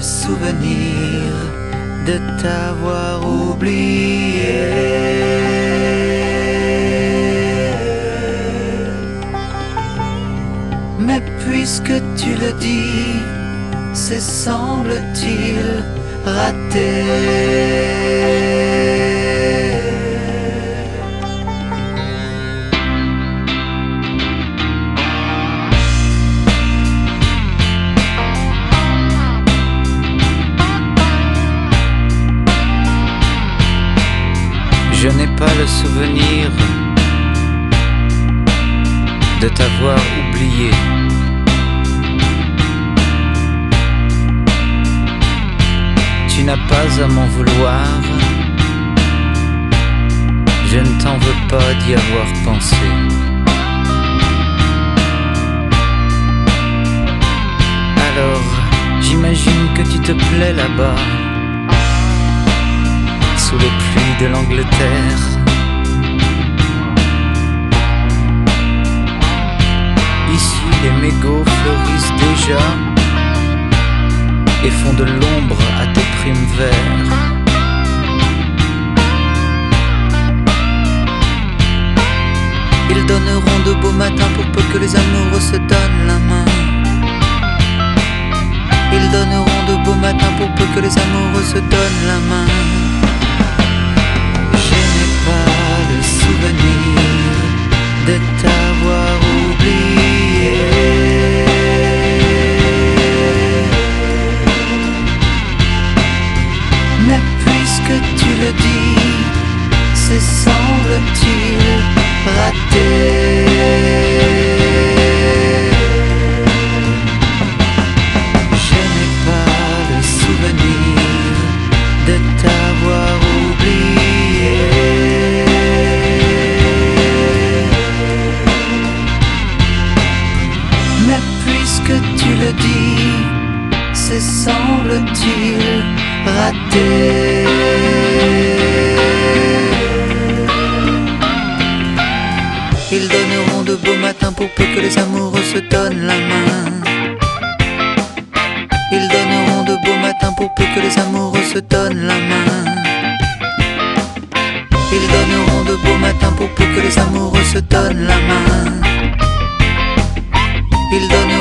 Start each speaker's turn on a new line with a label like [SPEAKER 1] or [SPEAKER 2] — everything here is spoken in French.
[SPEAKER 1] souvenir de t'avoir oublié. Mais puisque tu le dis, c'est semble-t-il raté. Je n'ai pas le souvenir de t'avoir oublié. Tu n'as pas à m'en vouloir. Je ne t'en veux pas d'y avoir pensé. Alors, j'imagine que tu te plais là-bas, sous les pluies de l'Angleterre. Ici, les mégots fleurissent déjà et font de l'ombre à tes primes verts. Ils donneront de beaux matins pour peu que les amoureux se donnent la main. Ils donneront de beaux matins pour peu que les amoureux se donnent la main. De t'avoir oublié. Mais puisque tu le dis, c'est semble-t-il raté. Le dis, c'est semble-t-il raté. Ils donneront de beaux matins pour peu que les amoureux se donnent la main. Ils donneront de beaux matins pour peu que les amoureux se donnent la main. Ils donneront de beaux matins pour peu que les amoureux se donnent la main. Ils donneront